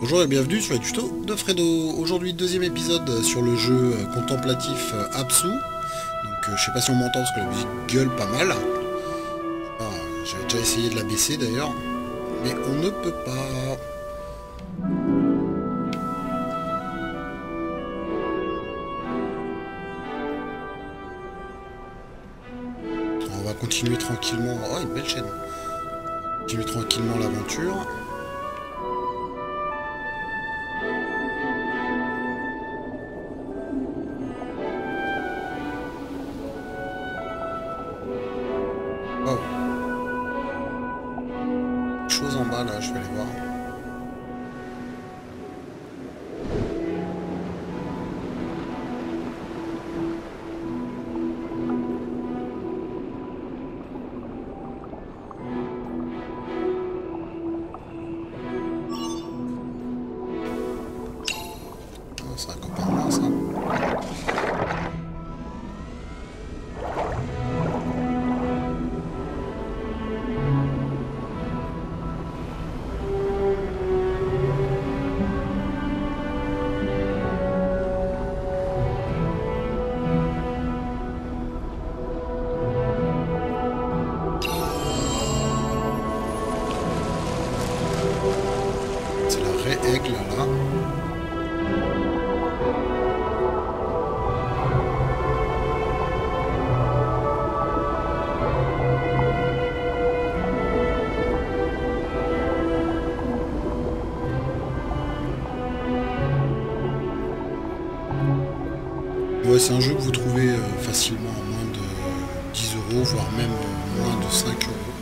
Bonjour et bienvenue sur les tutos de Fredo. Aujourd'hui deuxième épisode sur le jeu contemplatif Absu. Donc euh, je sais pas si on m'entend parce que la musique gueule pas mal. Ah, J'avais déjà essayé de la baisser d'ailleurs. Mais on ne peut pas. On va continuer tranquillement. Oh une belle chaîne. Continuer tranquillement l'aventure. Je vais aller voir. C'est un jeu que vous trouvez euh, facilement à moins de 10 euros, voire même euh, moins de 5 euros.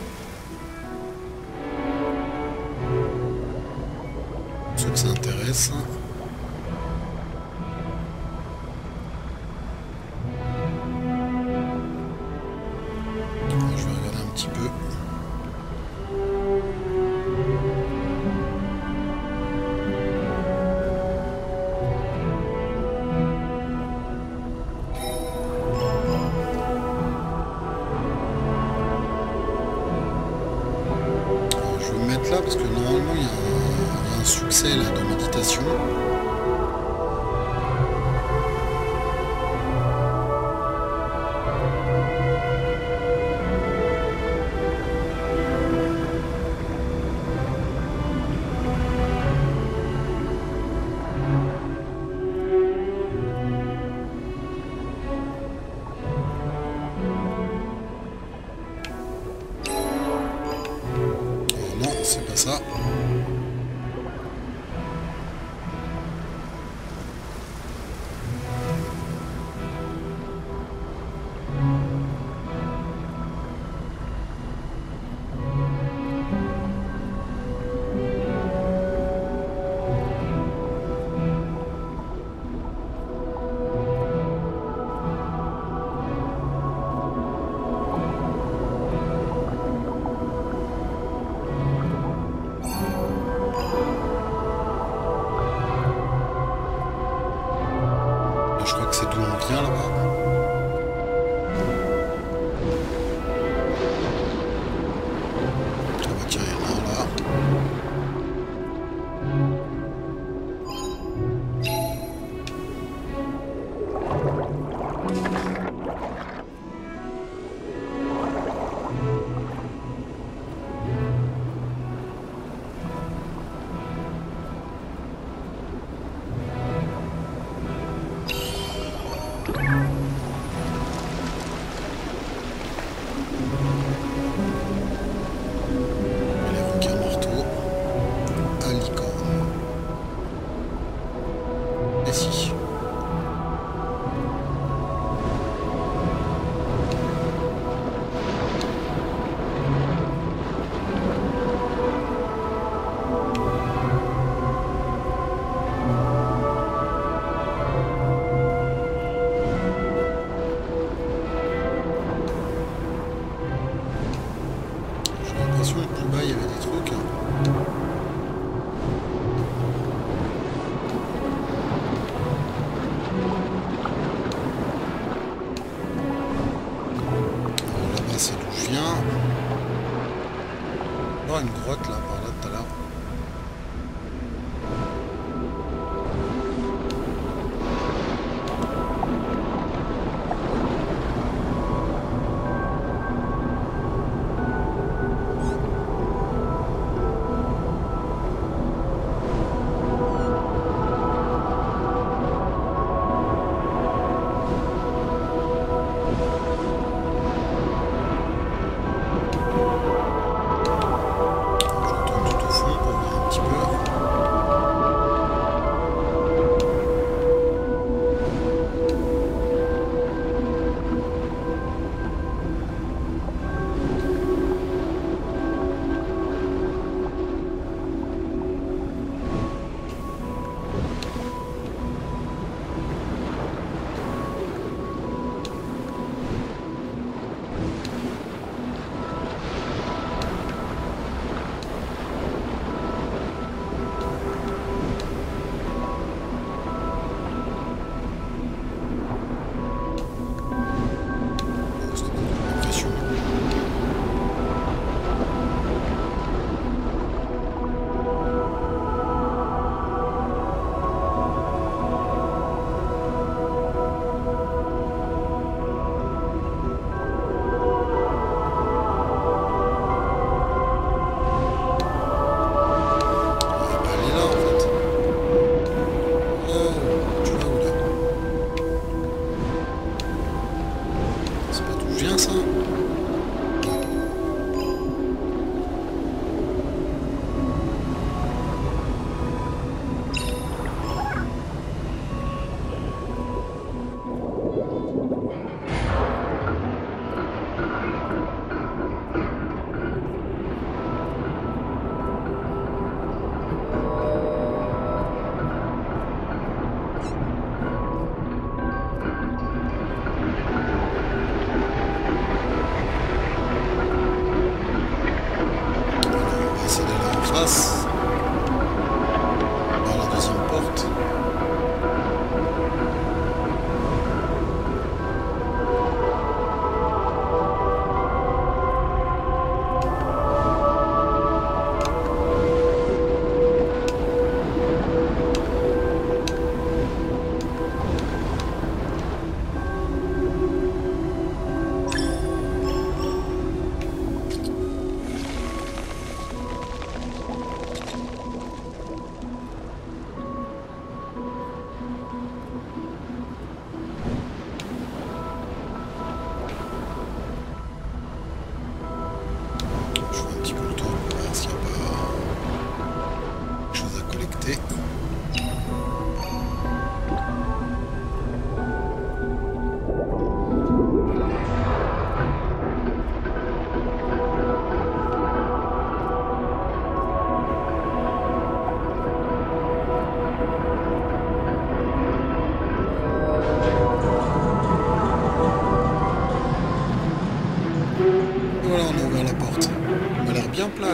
Que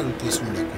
importantes una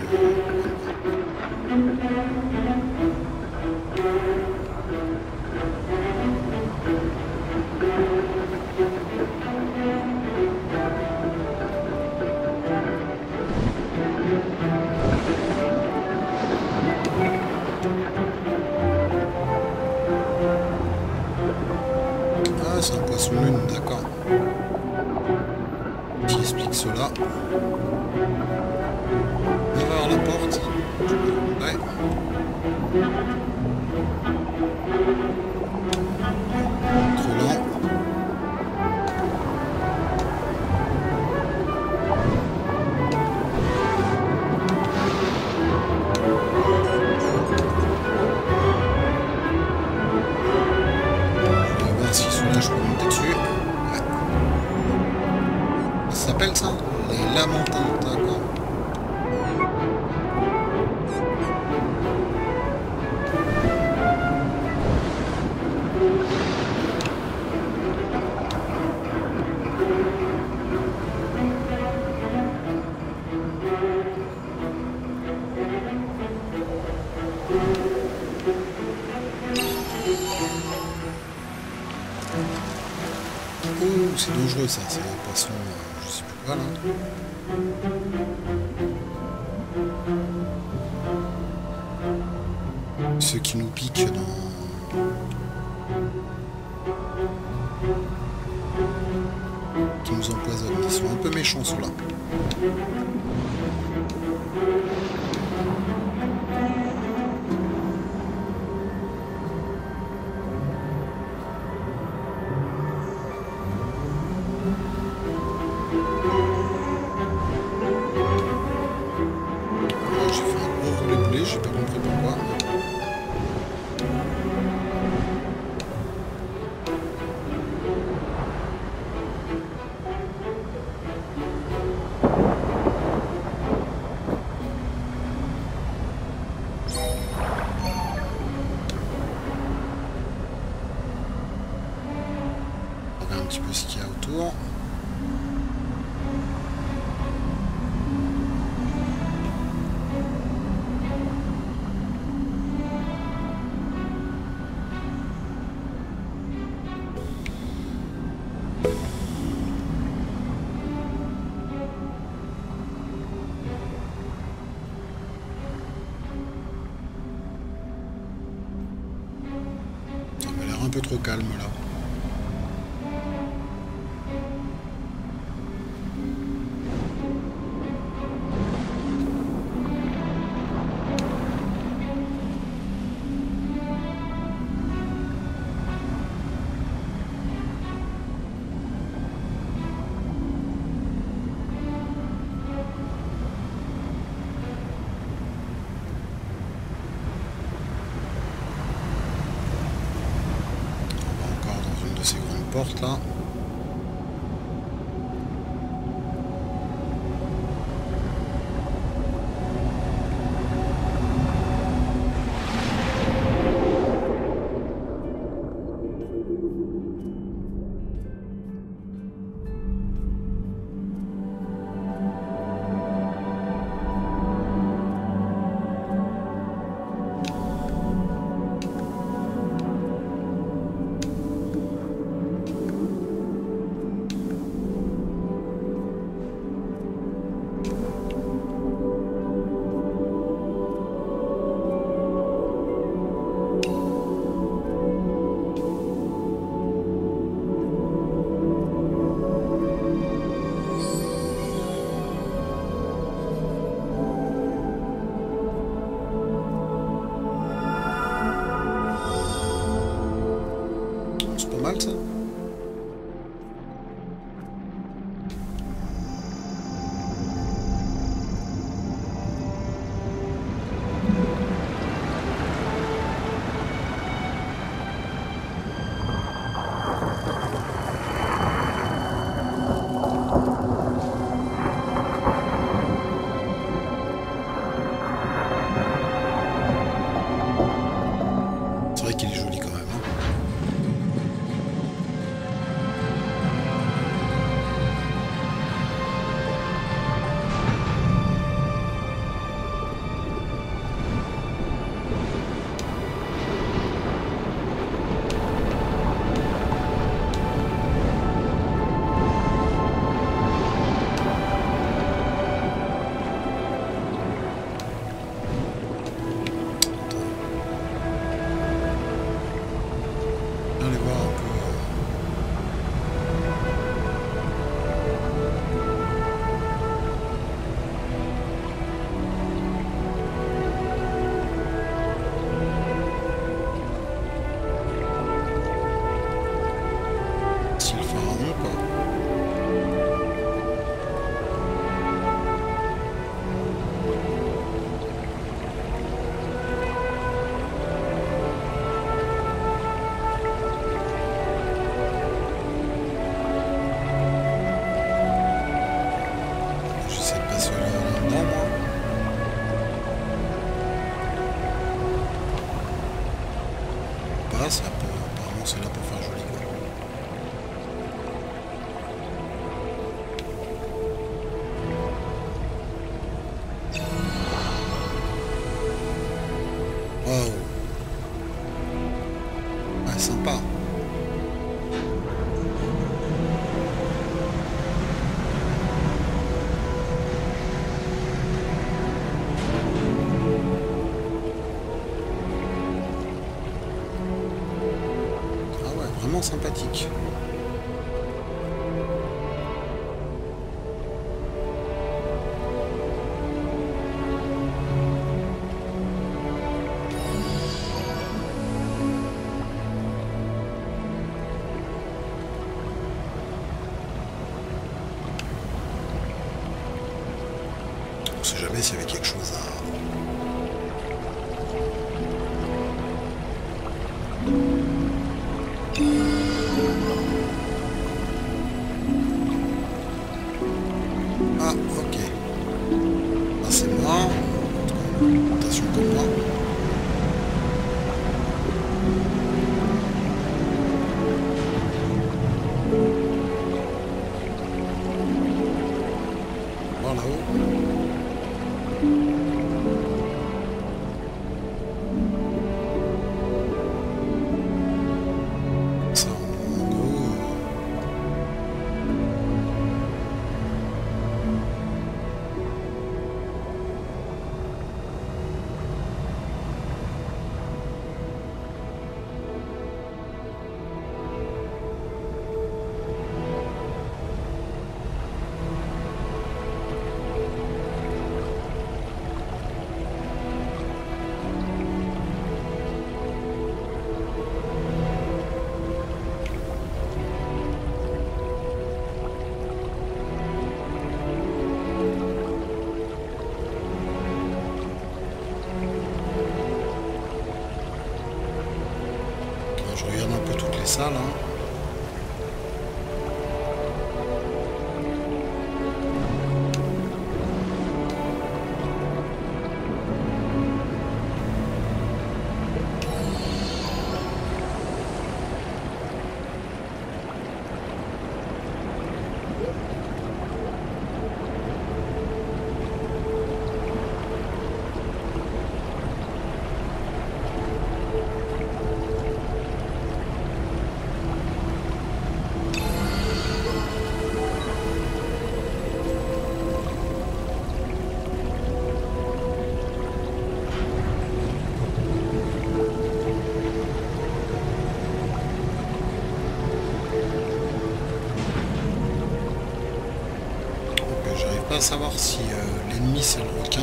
dangereux ça, c'est poisson, euh, je sais plus quoi là. trop calme là. porte là. Not involved. Sympathique. On sait jamais s'il y avait quelque un peu savoir si euh, l'ennemi c'est le requin.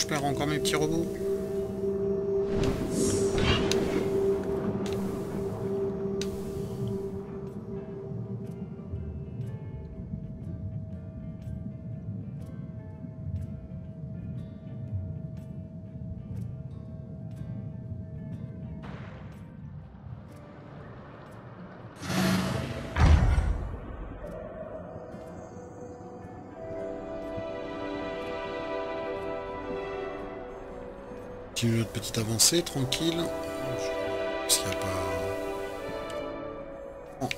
Je perds encore mes petits robots. Petite avancée, tranquille. Qu'il n'y a pas... Oh.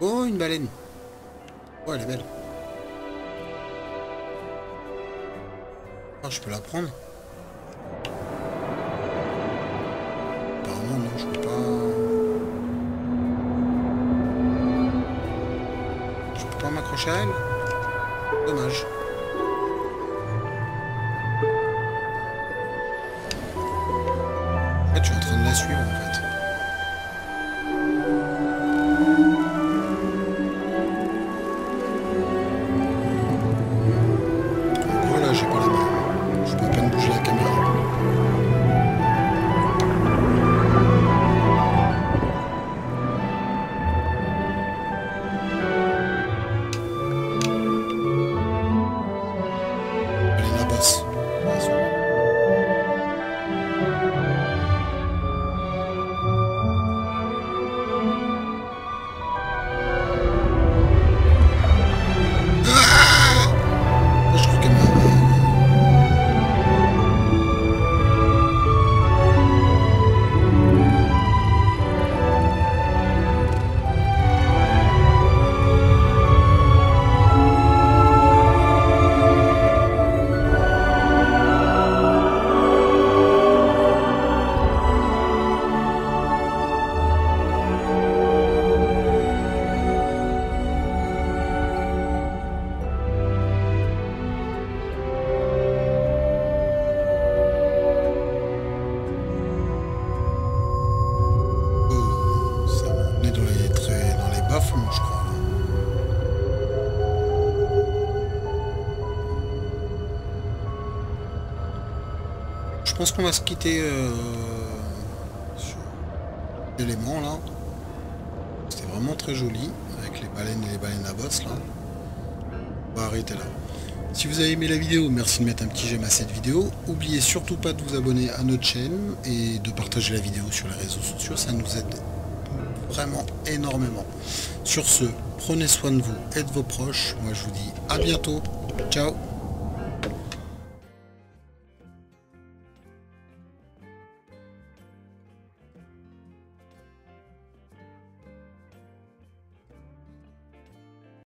Oh, une baleine. Oh, elle est belle. Ah, je peux la prendre Dommage. En fait, je suis en train de la suivre en fait. Qu'on va se quitter euh, sur l'élément là. C'était vraiment très joli avec les baleines et les baleines à bosse là. On va arrêter là. Si vous avez aimé la vidéo, merci de mettre un petit j'aime à cette vidéo. N'oubliez surtout pas de vous abonner à notre chaîne et de partager la vidéo sur les réseaux sociaux. Ça nous aide vraiment énormément. Sur ce, prenez soin de vous et de vos proches. Moi je vous dis à bientôt. Ciao